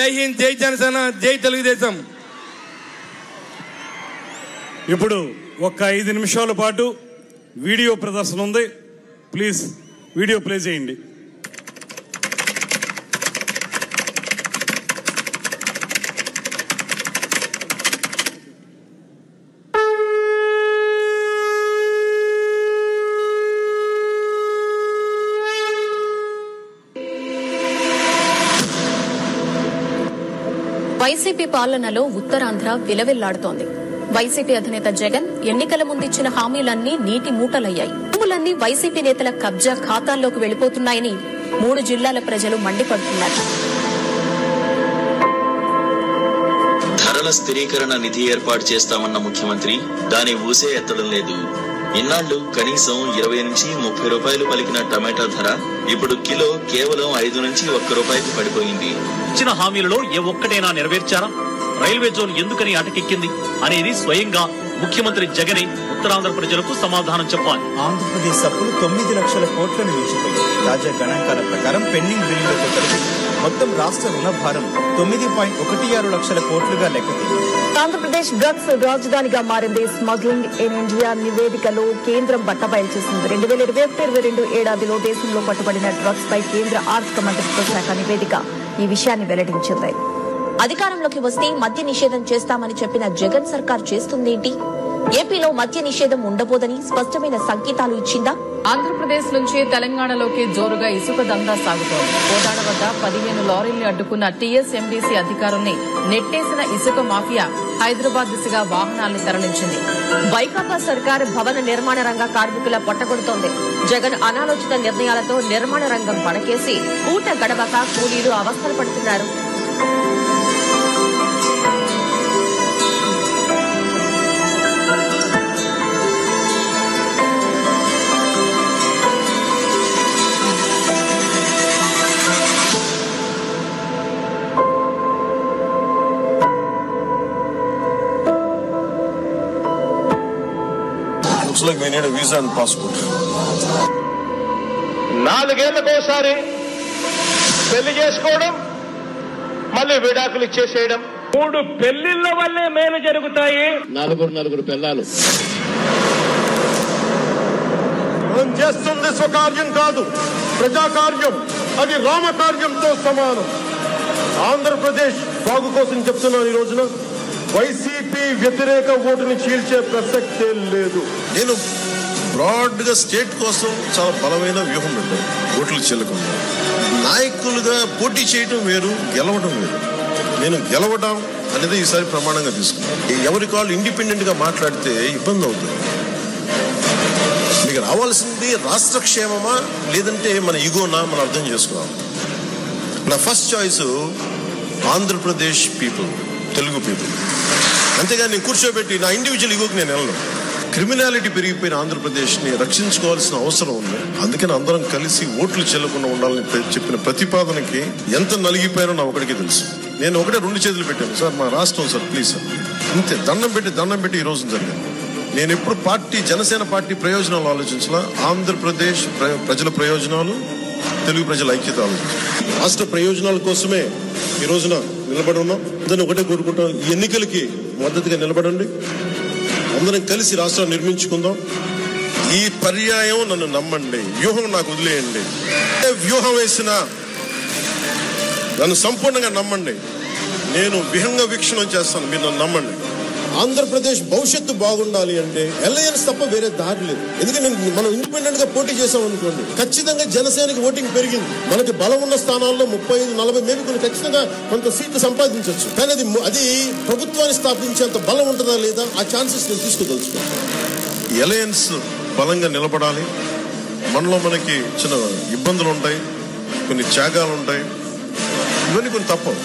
జై హింద్ జై జనసేన జై తెలుగుదేశం. ఇప్పుడు ఒక్క ఐదు నిమిషాల పాటు వీడియో ప్రదర్శన ఉంది. ప్లీజ్ వీడియో ప్లే చేయండి. వైసీపీ పాలనలో ఉత్తరాంధ్ర విలవిల్లాడుతోంది. వైసీపీ అధినేత జగన్ ఎన్నికల ముందిచ్చిన హామీలన్నీ నీటి మూటలయ్యాయి. భూములన్నీ వైసీపీ నేతల కబ్జా ఖాతాల్లోకి వెళ్ళిపోతున్నాయని మూడు జిల్లాల ప్రజలు మండిపడుతున్నారు. ధరల స్థిరీకరణ నిధి ఏర్పాటు చేస్తామన్న ముఖ్యమంత్రి దాని ఊసే ఎత్తడం లేదు. ఇన్నాళ్ళు కనీసం ఇరవై నుంచి ముప్పై రూపాయలు పలికిన టమాటా ధర ఇప్పుడు కిలో కేవలం ఐదు నుంచి ఒక్క రూపాయికి పడిపోయింది. ఇచ్చిన హామీలలో ఏ ఒక్కటైనా నెరవేర్చారా? రైల్వే జోన్ ఎందుకని అటకెక్కింది అనేది స్వయంగా ముఖ్యమంత్రి జగనే ఉత్తరాంధ్ర ప్రజలకు సమాధానం చెప్పాలి. ఆంధ్రప్రదేశ్ అప్పులు తొమ్మిది లక్షల కోట్లను మించిపోయి తాజా గణాంకాల ప్రకారం పెండింగ్ బిల్లులతో కలిపి మొత్తం రాష్ట్ర రుణ భారం తొమ్మిది పాయింట్ ఒకటి ఆరు లక్షల కోట్లుగా లెక్కతీరింది ఆంధ్రప్రదేశ్ డ్రగ్స్ రాజధానిగా మారింది స్మగ్లింగ్ ఇన్ ఇండియా నివేదికలో కేంద్రం బట్టబయలు చేసింది రెండు వేల ఇరవై ఒకటి ఇరవై రెండు ఏడాదిలో దేశంలో పట్టుబడిన డ్రగ్స్ పై కేంద్ర ఆర్థిక మంత్రిత్వ శాఖ నివేదిక ఈ విషయాన్ని వెల్లడించింది. అధికారంలోకి వస్తే మద్య నిషేధం చేస్తామని చెప్పిన జగన్ సర్కార్ చేస్తుందేంటి? ఏపీలో మద్య నిషేధం ఉండబోదని స్పష్టమైన సంకేతాలు ఇచ్చిందా? ఆంధ్రప్రదేశ్ నుంచి తెలంగాణలోకి జోరుగా ఇసుక దందా సాగుతోంది. కోదాడ వద్ద పదిహేను లారీల్ని అడ్డుకున్న టీఎస్ఎండీసీ అధికారుల్ని నెట్టేసిన ఇసుక మాఫియా హైదరాబాద్ దిశగా వాహనాలను తరలించింది. వైకాపా సర్కార్ భవన నిర్మాణ రంగ కార్మికుల పొట్టగొడుతోంది. జగన్ అనాలోచిత నిర్ణయాలతో నిర్మాణ రంగం పడకేసి పూట గడవక కూలీలు అవస్థలు పడుతున్నారు. Looks like we need a visa and passport. నాలుగేళ్ళకోసారి పెళ్ళి చేసుకోవడం మళ్ళీ విడాకులు ఇచ్చేసేయడం. మూడు పెళ్ళిళ్ళ వల్లే మేలు జరుగుతాయి. నలుగురు నలుగురు పిల్లలు మనం చేస్తుంది స్వకార్యం కాదు ప్రజాకార్యం అది రామకార్యంతో సమానం. ఆంధ్రప్రదేశ్ బాగు కోసం చెప్తున్నాను ఈ రోజున టీడీపీ వ్యతిరేక ఓటుని చీల్చే ప్రసక్తే లేదు. నేను బ్రాడ్గా స్టేట్ కోసం చాలా బలమైన వ్యూహం పెట్టాను. ఓట్లు చెల్లకుండా నాయకులుగా పోటీ చేయడం వేరు గెలవడం వేరు. నేను గెలవడం అనేది ఈసారి ప్రమాణంగా తీసుకున్నాను. ఎవరి కాళ్ళు ఇండిపెండెంట్గా మాట్లాడితే ఇబ్బంది అవుతుంది. మీకు రావాల్సింది రాష్ట్ర క్షేమమా లేదంటే మన ఈగోనా మనం అర్థం చేసుకోవాలి. నా first choice Andhra Pradesh people Telugu people. అంతేగాని నేను కూర్చోబెట్టి నా ఇండివిజువల్ ఇగోకి నేను వెళ్ళను. క్రిమినాలిటీ పెరిగిపోయిన ఆంధ్రప్రదేశ్ని రక్షించుకోవాల్సిన అవసరం ఉంది. అందుకని అందరం కలిసి ఓట్లు చెల్లకుండా ఉండాలని చెప్పిన ప్రతిపాదనకి ఎంత నలిగిపోయారో నా ఒకటికి తెలుసు. నేను ఒకటే రెండు చేతులు పెట్టాను. సార్ మా రాష్ట్రం సార్ ప్లీజ్ సార్. అంతే దండం పెట్టి దండం పెట్టి ఈ రోజు జరిగింది. నేను ఎప్పుడు పార్టీ జనసేన పార్టీ ప్రయోజనాలు ఆలోచించాల. ఆంధ్రప్రదేశ్ ప్ర- ప్రజల ప్రయోజనాలు తెలుగు ప్రజల ఐక్యత ఆలోచించాలి. రాష్ట్ర ప్రయోజనాల కోసమే ఈ రోజున నిలబడి ఉన్నాం. దాన్ని ఒకటే కోరుకుంటాం. ఈ ఎన్నికలకి మద్దతుగా నిలబడండి. అందరం కలిసి రాష్ట్రాన్ని నిర్మించుకుందాం. ఈ పర్యాయం నన్ను నమ్మండి. వ్యూహం నాకు వదిలేయండి. ఏ వ్యూహం వేసినా నన్ను సంపూర్ణంగా నమ్మండి. నేను విహంగ వీక్షణం చేస్తాను. మీరు నన్ను నమ్మండి. ఆంధ్రప్రదేశ్ భవిష్యత్తు బాగుండాలి అంటే ఎల్ఐఎన్స్ తప్ప వేరే దారి లేదు. ఎందుకంటే మనం ఇండిపెండెంట్గా పోటీ చేసాం అనుకోండి ఖచ్చితంగా జనసేనకి ఓటింగ్ పెరిగింది. మనకి బలం ఉన్న స్థానాల్లో ముప్పై ఐదు నలభై మేబీ కొన్ని ఖచ్చితంగా కొంత సీట్లు సంపాదించవచ్చు కానీ అది అది ప్రభుత్వాన్ని స్థాపించేంత బలం ఉంటుందా లేదా? ఆ ఛాన్సెస్ నేను తీసుకోదలుచుకున్నాను ఎలయన్స్ బలంగా నిలబడాలి. మనలో మనకి చిన్న ఇబ్బందులు ఉంటాయి కొన్ని త్యాగాలు ఉంటాయి. ఇవన్నీ కొన్ని తప్పవు.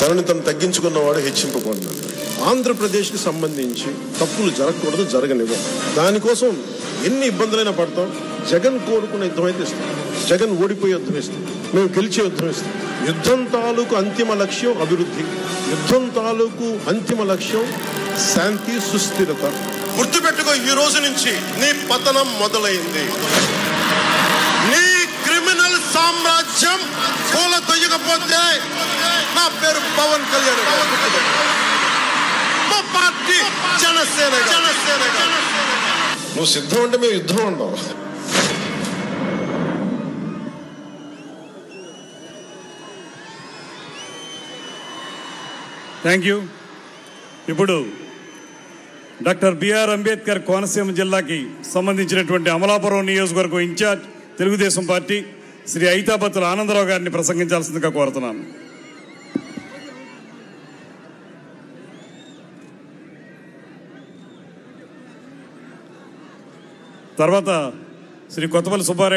తనని తను తగ్గించుకున్నవాడు హెచ్చింపబడినాడు ఆంధ్రప్రదేశ్కి సంబంధించి తప్పులు జరగకూడదు జరగనివ్వం దానికోసం ఎన్ని ఇబ్బందులైనా పడతాం. జగన్ కోరుకున్న యుద్ధం అయితే ఇస్తాం. జగన్ ఓడిపోయే యుద్ధం ఇస్తాం. మేము గెలిచే యుద్ధం ఇస్తాం. యుద్ధం తాలూకు అంతిమ లక్ష్యం అభివృద్ధి. యుద్ధం తాలూకు అంతిమ లక్ష్యం శాంతి సుస్థిరత. గుర్తుపెట్టుకో ఈ రోజు నుంచి నీ పతనం మొదలైంది. నీ క్రిమినల్ సామ్రాజ్యం పూల తొయ్యకపోతే నా పేరు పవన్ కళ్యాణ్ మా పార్టీ జనసేన జనసేన నువ్వు సిద్ధం అంటే మేము యుద్ధం ఉంటాం థ్యాంక్ యూ ఇప్పుడు డాక్టర్ బిఆర్ అంబేద్కర్ కోనసీమ జిల్లాకి సంబంధించినటువంటి అమలాపురం నియోజకవర్గం ఇన్ఛార్జ్ తెలుగుదేశం పార్టీ శ్రీ ఐతాపత్తుల ఆనందరావు గారిని ప్రసంగించాల్సిందిగా కోరుతున్నాను. తర్వాత శ్రీ కొత్తపల్లి సుబ్బారెడ్డి